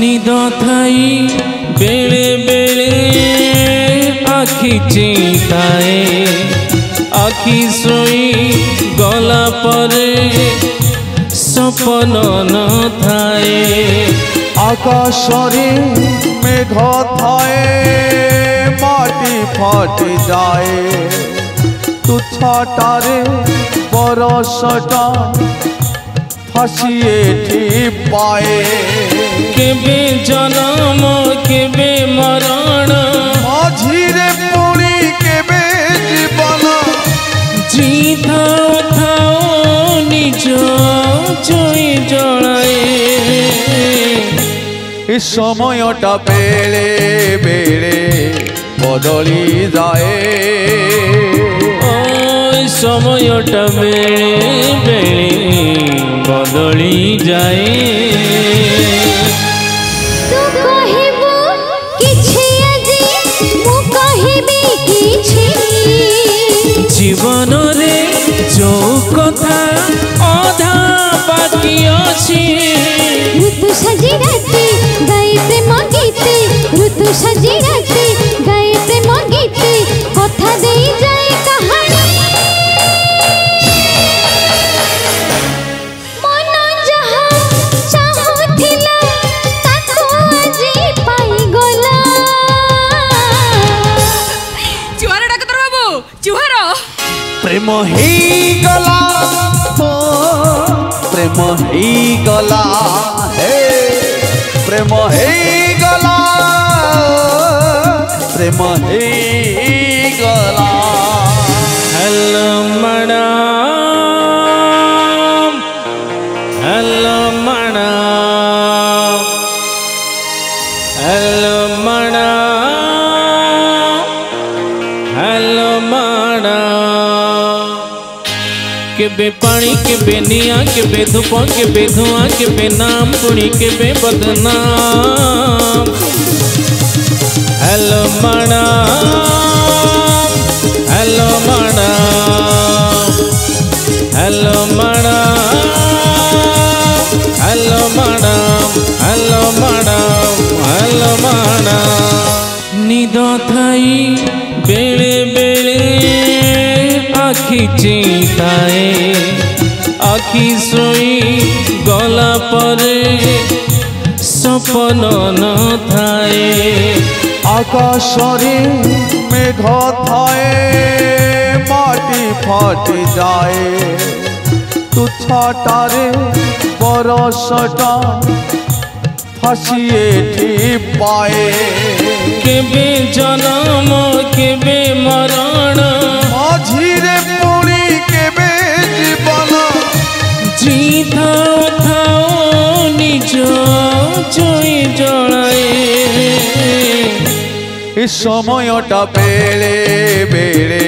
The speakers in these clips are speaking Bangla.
নিদ থাই বেড়ে বেড়ে আখি চিন্তায়। আখি শুই গলা পরে সপন থায়ে আকাশরে মেঘ থায়ে, মাটি ফাটি যায়। তুচ্ছটারে বরসটা ফাঁসিয়ে ঠিক পায়ে কেবে জনম কেবে মরণ? মঝিরে পুরি কেবে জীবন? জিধাও থাও নিজ জয় জড়ায়। এ সময়টা বেড়ে বেড়ে বদলি যায়। সময়টা বেড়ে বেড়ে বদলি যায়। জীবনরে যো কথা অধা বাকি অছি। ঋতু সাজি রাতে গাইতে মগিতে ঋতু সাজি রাতে প্রেম হইগলা ও প্রেম হইগলা হে প্রেম হইগলা প্রেম হইগলা के बे पानी के बे निया के बे धुपा के बे धुआँ के बे नाम पुणी के बे बदनाम। हेलो मणा हेलो मणा हेलो मणा हेलो मणा हेलो मणा हेलो मणा निदो थी बेले बेले আখি চিন্তাଏ আখি শোই গলা পরে সপন নথাए আকাশরে মেঘ থায়ে মাটি ফাটি যায়। তুচ্ছটারে বরষটা ফাঁসি এঠি পায়ে। কেবে জনম ধাও ধাও নিজ জয় জড়ায়। এ সময়টা বেড়ে বেড়ে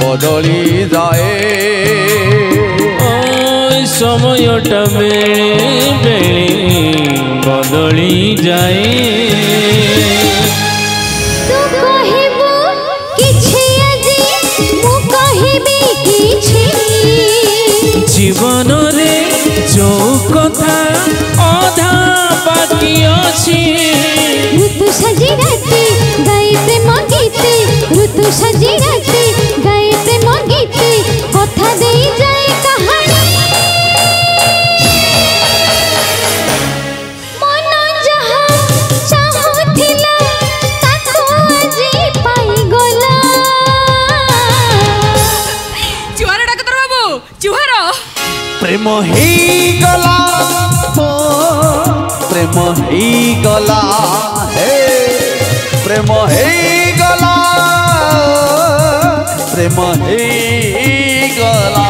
বদলি যায়। সময়টা বেড়ে বেড়ে বদলি যায়। কিছু সাজি রাখি গায়ে প্রেম গীতি কথা দেই যায় কাহানি প্রেম গলা প্রেম গলা হে প্রেম গলা। से मही गला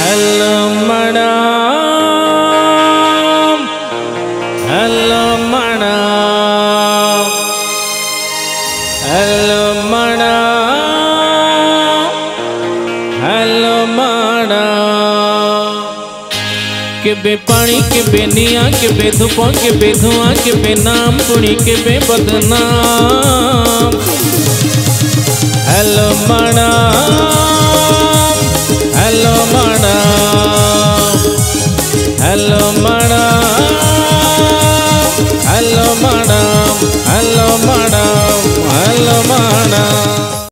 हेलो मणाम हेलो मणाम हेलो मणाम हेलो मणाम के बे पानी के बे निया के बे धुपा के बे धुआँ के बे नाम पुणी के बे बदनाम। हेलो मणाम हेलो मणाम हेलो मणाम हेलो मणाम हेलो मणाम हेलो मणाम